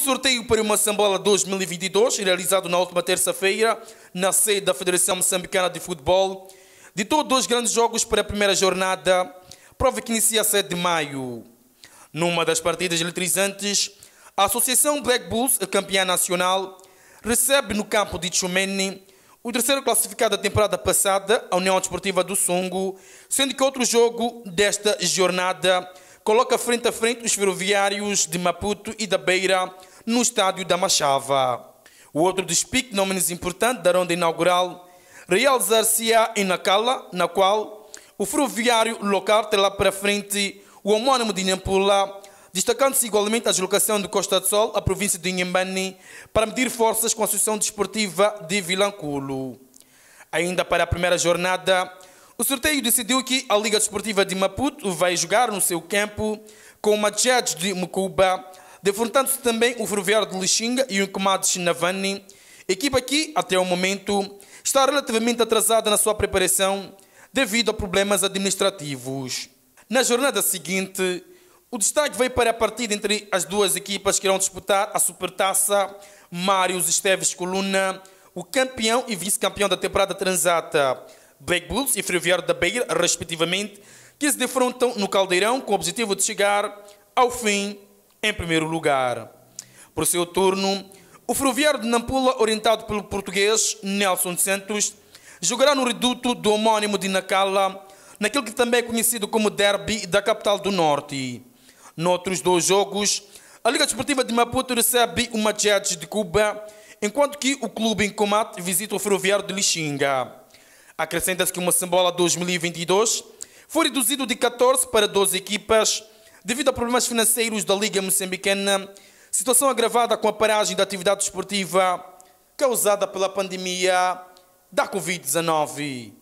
sorteio para uma Sambola 2022, realizado na última terça-feira, na sede da Federação Moçambicana de Futebol, ditou dois grandes jogos para a primeira jornada, prova que inicia a 7 de maio. Numa das partidas eletrizantes, a Associação Black Bulls, campeã nacional, recebe no campo de Chumene o terceiro classificado da temporada passada, a União Desportiva do Songo, sendo que outro jogo desta jornada coloca frente a frente os ferroviários de Maputo e da Beira no estádio da Machava. O outro despique, não menos importante, da ronda inaugural, realizar-se-á em Nacala, na qual o ferroviário local terá para frente o homónimo de Nampula, destacando-se igualmente a deslocação de Costa do Sol, a província de Inhambane, para medir forças com a Associação Desportiva de Vilanculo. Ainda para a primeira jornada, o sorteio decidiu que a Liga Desportiva de Maputo vai jogar no seu campo com o Majads de Mucuba, defrontando-se também o Ferroviário de Lixinga e o Incomado de Chinavani. Equipa que, até o momento, está relativamente atrasada na sua preparação devido a problemas administrativos. Na jornada seguinte, o destaque veio para a partida entre as duas equipas que irão disputar a Supertaça Mários Esteves Coluna, o campeão e vice-campeão da temporada transata Black Bulls e Ferroviário da Beira, respectivamente, que se defrontam no Caldeirão com o objetivo de chegar ao fim em primeiro lugar. Por seu turno, o Ferroviário de Nampula, orientado pelo português Nelson Santos, jogará no reduto do homónimo de Nacala, naquele que também é conhecido como Derby da capital do Norte. Noutros dois jogos, a Liga Desportiva de Maputo recebe o Machetes de Cuba, enquanto que o clube em combate visita o Ferroviário de Lixinga. Acrescenta-se que uma Sambola 2022 foi reduzido de 14 para 12 equipas devido a problemas financeiros da Liga Moçambicana, situação agravada com a paragem da atividade esportiva causada pela pandemia da Covid-19.